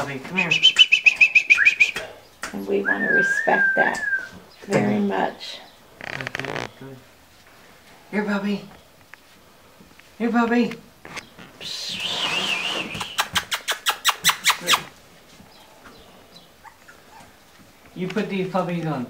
puppy. Come here. And we want to respect that very much. Okay, good. Here, Bubby. Here, Bubby. You put these puppies on